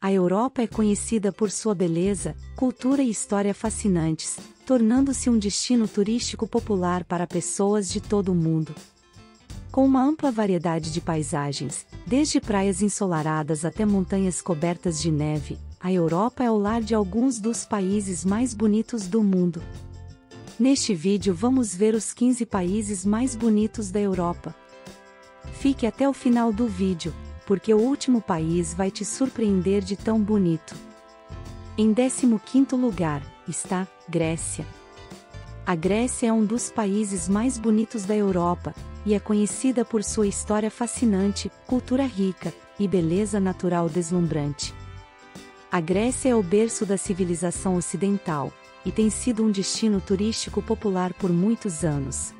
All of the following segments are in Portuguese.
A Europa é conhecida por sua beleza, cultura e história fascinantes, tornando-se um destino turístico popular para pessoas de todo o mundo. Com uma ampla variedade de paisagens, desde praias ensolaradas até montanhas cobertas de neve, a Europa é o lar de alguns dos países mais bonitos do mundo. Neste vídeo vamos ver os 15 países mais bonitos da Europa. Fique até o final do vídeo, porque o último país vai te surpreender de tão bonito. Em 15º lugar, está Grécia. A Grécia é um dos países mais bonitos da Europa, e é conhecida por sua história fascinante, cultura rica e beleza natural deslumbrante. A Grécia é o berço da civilização ocidental, e tem sido um destino turístico popular por muitos anos.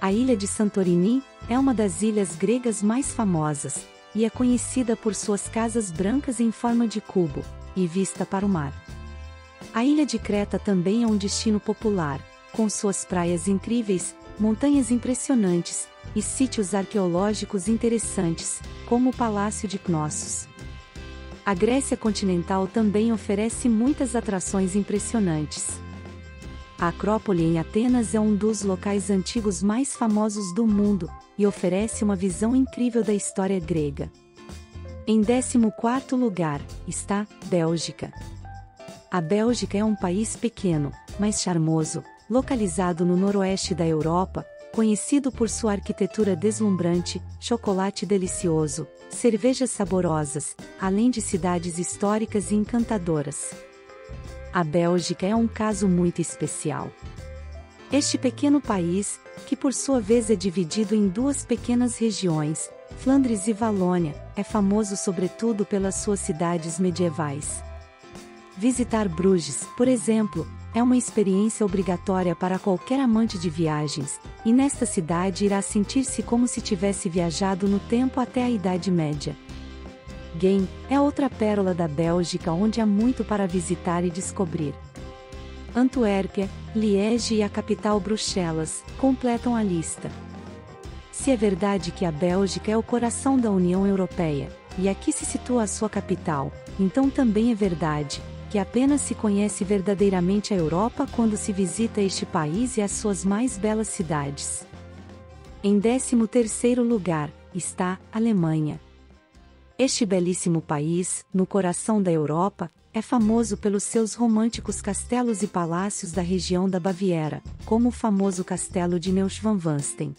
A ilha de Santorini é uma das ilhas gregas mais famosas, e é conhecida por suas casas brancas em forma de cubo, e vista para o mar. A ilha de Creta também é um destino popular, com suas praias incríveis, montanhas impressionantes, e sítios arqueológicos interessantes, como o Palácio de Knossos. A Grécia continental também oferece muitas atrações impressionantes. A Acrópole em Atenas é um dos locais antigos mais famosos do mundo e oferece uma visão incrível da história grega. Em 14º lugar, está Bélgica. A Bélgica é um país pequeno, mas charmoso, localizado no noroeste da Europa, conhecido por sua arquitetura deslumbrante, chocolate delicioso, cervejas saborosas, além de cidades históricas e encantadoras. A Bélgica é um caso muito especial. Este pequeno país, que por sua vez é dividido em duas pequenas regiões, Flandres e Valônia, é famoso sobretudo pelas suas cidades medievais. Visitar Bruges, por exemplo, é uma experiência obrigatória para qualquer amante de viagens, e nesta cidade irá sentir-se como se tivesse viajado no tempo até a Idade Média. Game é outra pérola da Bélgica onde há muito para visitar e descobrir. Antuérpia, Liege e a capital Bruxelas completam a lista. Se é verdade que a Bélgica é o coração da União Europeia, e aqui se situa a sua capital, então também é verdade que apenas se conhece verdadeiramente a Europa quando se visita este país e as suas mais belas cidades. Em 13º lugar, está Alemanha. Este belíssimo país, no coração da Europa, é famoso pelos seus românticos castelos e palácios da região da Baviera, como o famoso castelo de Neuschwanstein.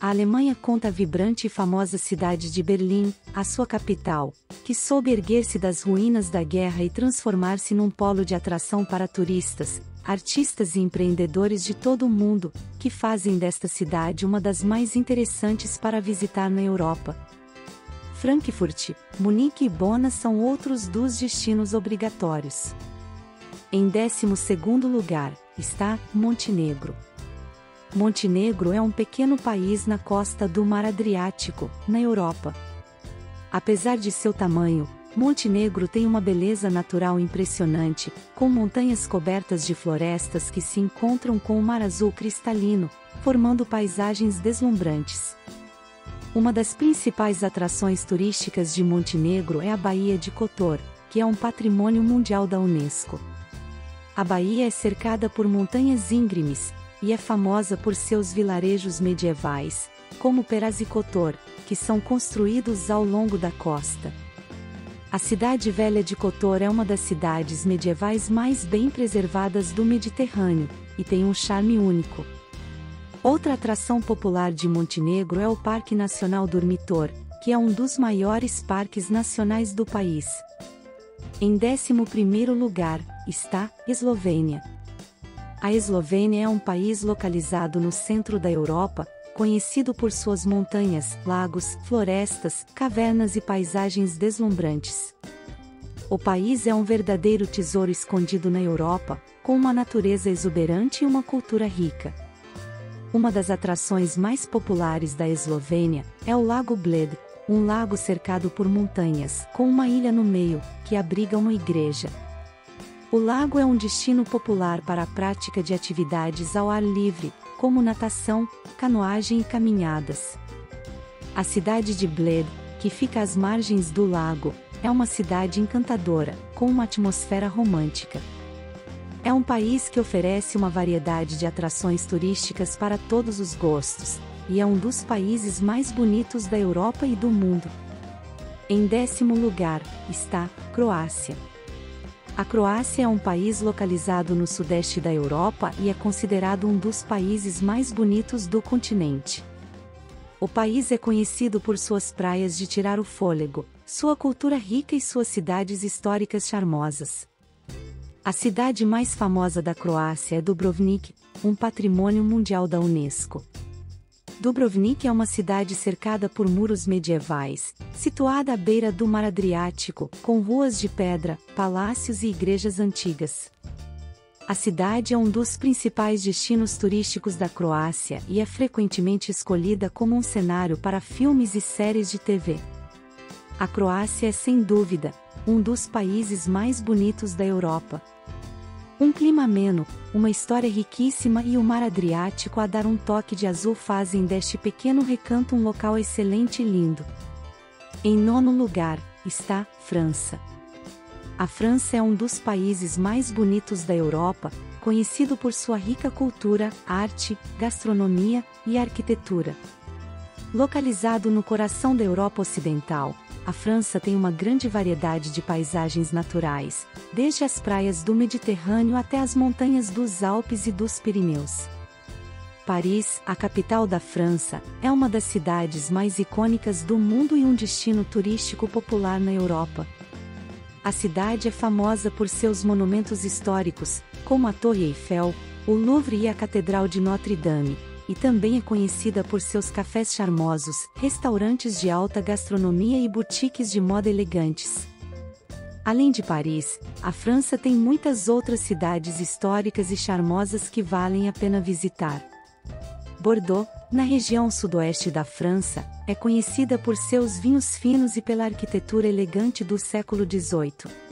A Alemanha conta a vibrante e famosa cidade de Berlim, a sua capital, que soube erguer-se das ruínas da guerra e transformar-se num polo de atração para turistas, artistas e empreendedores de todo o mundo, que fazem desta cidade uma das mais interessantes para visitar na Europa. Frankfurt, Munique e Bona são outros dos destinos obrigatórios. Em 12º lugar, está Montenegro. Montenegro é um pequeno país na costa do Mar Adriático, na Europa. Apesar de seu tamanho, Montenegro tem uma beleza natural impressionante, com montanhas cobertas de florestas que se encontram com o mar azul cristalino, formando paisagens deslumbrantes. Uma das principais atrações turísticas de Montenegro é a Baía de Kotor, que é um patrimônio mundial da Unesco. A baía é cercada por montanhas íngremes, e é famosa por seus vilarejos medievais, como Perazicotor, que são construídos ao longo da costa. A cidade velha de Kotor é uma das cidades medievais mais bem preservadas do Mediterrâneo, e tem um charme único. Outra atração popular de Montenegro é o Parque Nacional Dormitor, que é um dos maiores parques nacionais do país. Em 11º lugar, está Eslovênia. A Eslovênia é um país localizado no centro da Europa, conhecido por suas montanhas, lagos, florestas, cavernas e paisagens deslumbrantes. O país é um verdadeiro tesouro escondido na Europa, com uma natureza exuberante e uma cultura rica. Uma das atrações mais populares da Eslovênia é o Lago Bled, um lago cercado por montanhas, com uma ilha no meio, que abriga uma igreja, o lago é um destino popular para a prática de atividades ao ar livre, como natação, canoagem e caminhadas. A cidade de Bled, que fica às margens do lago, é uma cidade encantadora, com uma atmosfera romântica. É um país que oferece uma variedade de atrações turísticas para todos os gostos, e é um dos países mais bonitos da Europa e do mundo. Em décimo lugar, está Croácia. A Croácia é um país localizado no sudeste da Europa e é considerado um dos países mais bonitos do continente. O país é conhecido por suas praias de tirar o fôlego, sua cultura rica e suas cidades históricas charmosas. A cidade mais famosa da Croácia é Dubrovnik, um patrimônio mundial da Unesco. Dubrovnik é uma cidade cercada por muros medievais, situada à beira do mar Adriático, com ruas de pedra, palácios e igrejas antigas. A cidade é um dos principais destinos turísticos da Croácia e é frequentemente escolhida como um cenário para filmes e séries de TV. A Croácia é sem dúvida um dos países mais bonitos da Europa. Um clima ameno, uma história riquíssima e o mar Adriático a dar um toque de azul fazem deste pequeno recanto um local excelente e lindo. Em nono lugar, está França. A França é um dos países mais bonitos da Europa, conhecido por sua rica cultura, arte, gastronomia e arquitetura. Localizado no coração da Europa Ocidental, a França tem uma grande variedade de paisagens naturais, desde as praias do Mediterrâneo até as montanhas dos Alpes e dos Pirineus. Paris, a capital da França, é uma das cidades mais icônicas do mundo e um destino turístico popular na Europa. A cidade é famosa por seus monumentos históricos, como a Torre Eiffel, o Louvre e a Catedral de Notre-Dame, e também é conhecida por seus cafés charmosos, restaurantes de alta gastronomia e boutiques de moda elegantes. Além de Paris, a França tem muitas outras cidades históricas e charmosas que valem a pena visitar. Bordeaux, na região sudoeste da França, é conhecida por seus vinhos finos e pela arquitetura elegante do século XVIII.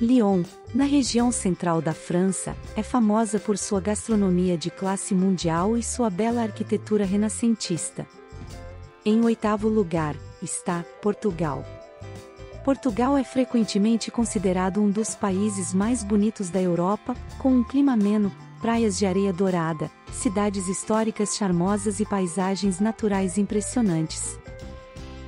Lyon, na região central da França, é famosa por sua gastronomia de classe mundial e sua bela arquitetura renascentista. Em oitavo lugar, está Portugal. Portugal é frequentemente considerado um dos países mais bonitos da Europa, com um clima ameno, praias de areia dourada, cidades históricas charmosas e paisagens naturais impressionantes.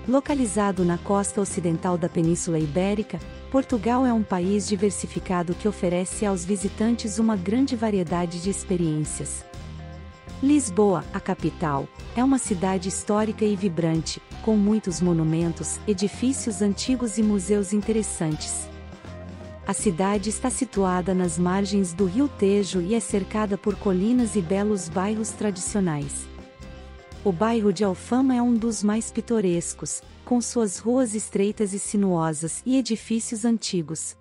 Localizado na costa ocidental da Península Ibérica, Portugal é um país diversificado que oferece aos visitantes uma grande variedade de experiências. Lisboa, a capital, é uma cidade histórica e vibrante, com muitos monumentos, edifícios antigos e museus interessantes. A cidade está situada nas margens do rio Tejo e é cercada por colinas e belos bairros tradicionais. O bairro de Alfama é um dos mais pitorescos, com suas ruas estreitas e sinuosas e edifícios antigos.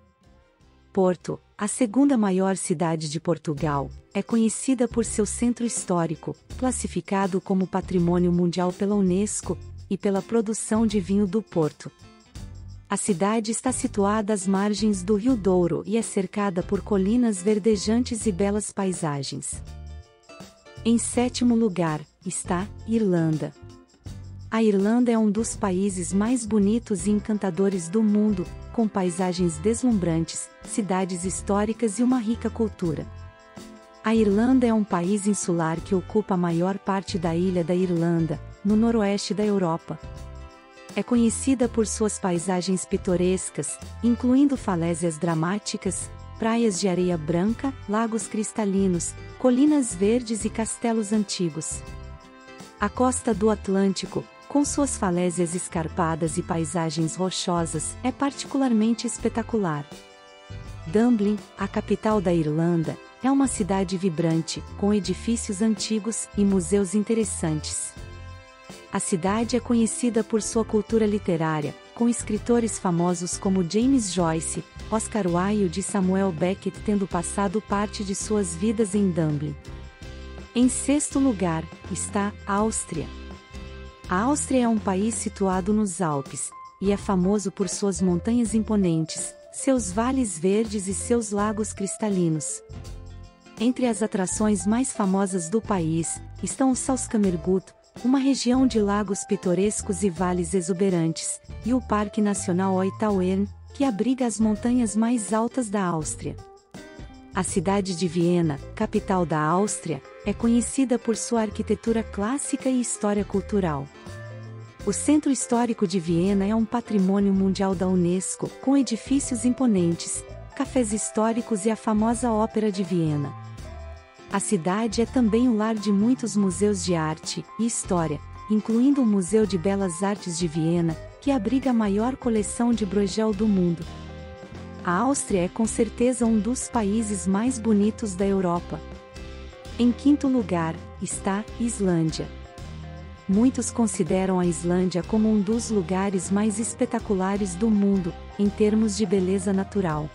Porto, a segunda maior cidade de Portugal, é conhecida por seu centro histórico, classificado como Patrimônio Mundial pela Unesco, e pela produção de vinho do Porto. A cidade está situada às margens do Rio Douro e é cercada por colinas verdejantes e belas paisagens. Em sétimo lugar, está Irlanda. A Irlanda é um dos países mais bonitos e encantadores do mundo, com paisagens deslumbrantes, cidades históricas e uma rica cultura. A Irlanda é um país insular que ocupa a maior parte da ilha da Irlanda, no noroeste da Europa. É conhecida por suas paisagens pitorescas, incluindo falésias dramáticas, praias de areia branca, lagos cristalinos, colinas verdes e castelos antigos. A costa do Atlântico, com suas falésias escarpadas e paisagens rochosas, é particularmente espetacular. Dublin, a capital da Irlanda, é uma cidade vibrante, com edifícios antigos e museus interessantes. A cidade é conhecida por sua cultura literária, com escritores famosos como James Joyce, Oscar Wilde e Samuel Beckett tendo passado parte de suas vidas em Dublin. Em sexto lugar, está a Áustria. A Áustria é um país situado nos Alpes, e é famoso por suas montanhas imponentes, seus vales verdes e seus lagos cristalinos. Entre as atrações mais famosas do país, estão o Salzkammergut, uma região de lagos pitorescos e vales exuberantes, e o Parque Nacional Oitauern, que abriga as montanhas mais altas da Áustria. A cidade de Viena, capital da Áustria, é conhecida por sua arquitetura clássica e história cultural. O Centro Histórico de Viena é um patrimônio mundial da Unesco, com edifícios imponentes, cafés históricos e a famosa Ópera de Viena. A cidade é também o lar de muitos museus de arte e história, incluindo o Museu de Belas Artes de Viena, que abriga a maior coleção de Bruegel do mundo. A Áustria é com certeza um dos países mais bonitos da Europa. Em quinto lugar, está Islândia. Muitos consideram a Islândia como um dos lugares mais espetaculares do mundo, em termos de beleza natural.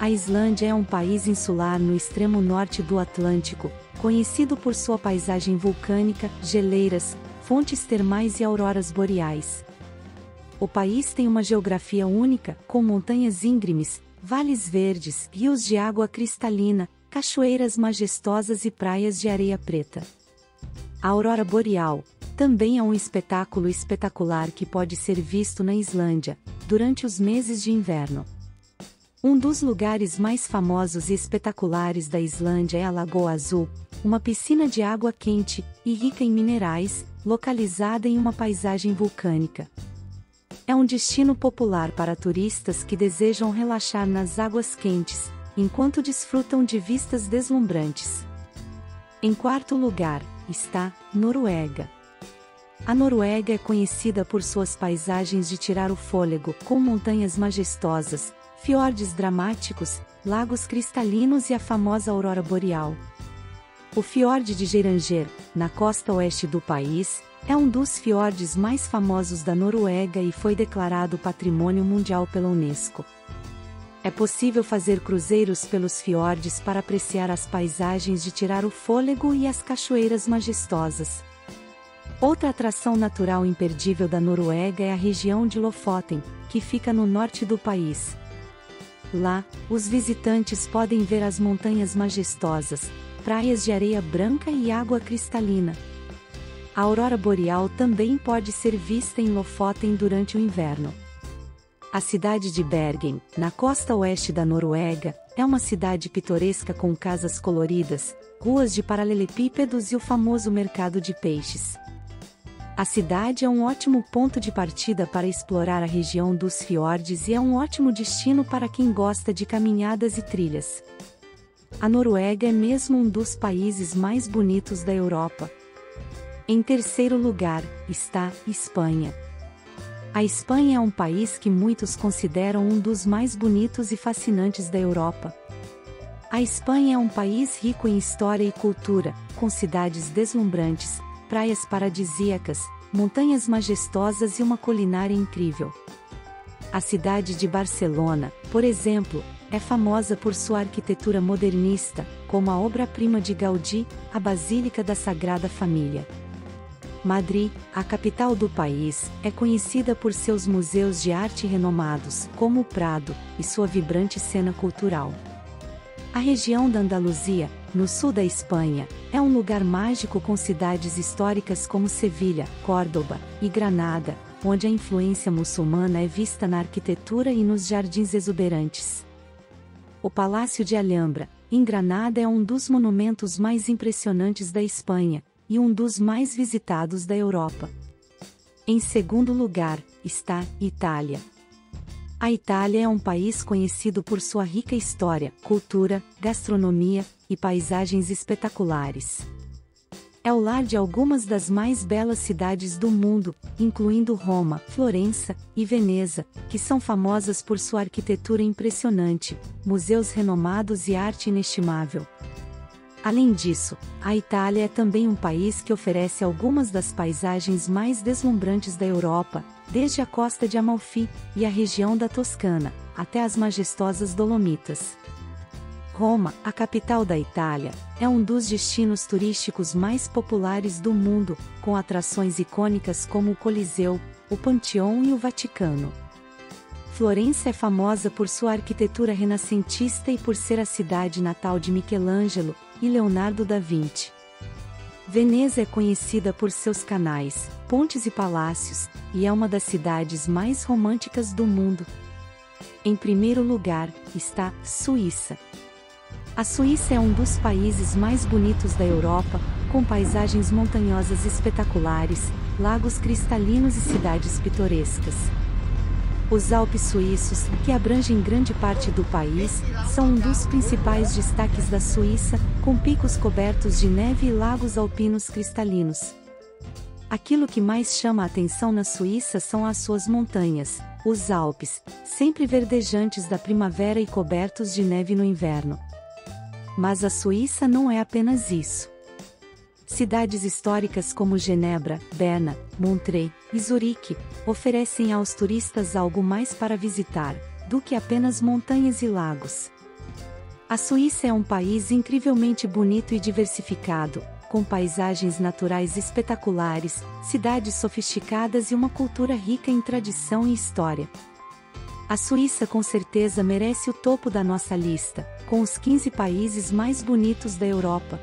A Islândia é um país insular no extremo norte do Atlântico, conhecido por sua paisagem vulcânica, geleiras, fontes termais e auroras boreais o país tem uma geografia única, com montanhas íngremes, vales verdes, rios de água cristalina, cachoeiras majestosas e praias de areia preta. A aurora boreal também é um espetáculo espetacular que pode ser visto na Islândia, durante os meses de inverno. Um dos lugares mais famosos e espetaculares da Islândia é a Lagoa Azul, uma piscina de água quente e rica em minerais, localizada em uma paisagem vulcânica é um destino popular para turistas que desejam relaxar nas águas quentes, enquanto desfrutam de vistas deslumbrantes. Em quarto lugar, está Noruega. A Noruega é conhecida por suas paisagens de tirar o fôlego, com montanhas majestosas, fiordes dramáticos, lagos cristalinos e a famosa aurora boreal. O fiorde de Geiranger, na costa oeste do país, é um dos fiordes mais famosos da Noruega e foi declarado Patrimônio Mundial pela Unesco. É possível fazer cruzeiros pelos fiordes para apreciar as paisagens de tirar o fôlego e as cachoeiras majestosas. Outra atração natural imperdível da Noruega é a região de Lofoten, que fica no norte do país. Lá, os visitantes podem ver as montanhas majestosas, praias de areia branca e água cristalina, a aurora boreal também pode ser vista em Lofoten durante o inverno. A cidade de Bergen, na costa oeste da Noruega, é uma cidade pitoresca com casas coloridas, ruas de paralelepípedos e o famoso mercado de peixes. A cidade é um ótimo ponto de partida para explorar a região dos fiordes e é um ótimo destino para quem gosta de caminhadas e trilhas. A Noruega é mesmo um dos países mais bonitos da Europa, em terceiro lugar, está Espanha. A Espanha é um país que muitos consideram um dos mais bonitos e fascinantes da Europa. A Espanha é um país rico em história e cultura, com cidades deslumbrantes, praias paradisíacas, montanhas majestosas e uma culinária incrível. A cidade de Barcelona, por exemplo, é famosa por sua arquitetura modernista, como a obra-prima de Gaudí, a Basílica da Sagrada Família. Madrid, a capital do país, é conhecida por seus museus de arte renomados, como o Prado, e sua vibrante cena cultural. A região da Andaluzia, no sul da Espanha, é um lugar mágico com cidades históricas como Sevilha, Córdoba e Granada, onde a influência muçulmana é vista na arquitetura e nos jardins exuberantes. O Palácio de Alhambra, em Granada, é um dos monumentos mais impressionantes da Espanha, e um dos mais visitados da Europa. Em segundo lugar, está Itália. A Itália é um país conhecido por sua rica história, cultura, gastronomia e paisagens espetaculares. É o lar de algumas das mais belas cidades do mundo, incluindo Roma, Florença e Veneza, que são famosas por sua arquitetura impressionante, museus renomados e arte inestimável. Além disso, a Itália é também um país que oferece algumas das paisagens mais deslumbrantes da Europa, desde a costa de Amalfi e a região da Toscana, até as majestosas Dolomitas. Roma, a capital da Itália, é um dos destinos turísticos mais populares do mundo, com atrações icônicas como o Coliseu, o Panteão e o Vaticano. Florença é famosa por sua arquitetura renascentista e por ser a cidade natal de Michelangelo, e Leonardo da Vinci. Veneza é conhecida por seus canais, pontes e palácios, e é uma das cidades mais românticas do mundo. Em primeiro lugar, está Suíça. A Suíça é um dos países mais bonitos da Europa, com paisagens montanhosas espetaculares, lagos cristalinos e cidades pitorescas. Os Alpes suíços, que abrangem grande parte do país, são um dos principais destaques da Suíça, com picos cobertos de neve e lagos alpinos cristalinos. Aquilo que mais chama a atenção na Suíça são as suas montanhas, os Alpes, sempre verdejantes da primavera e cobertos de neve no inverno. Mas a Suíça não é apenas isso. Cidades históricas como Genebra, Berna, Montreux e Zurique oferecem aos turistas algo mais para visitar do que apenas montanhas e lagos. A Suíça é um país incrivelmente bonito e diversificado, com paisagens naturais espetaculares, cidades sofisticadas e uma cultura rica em tradição e história. A Suíça com certeza merece o topo da nossa lista, com os 15 países mais bonitos da Europa.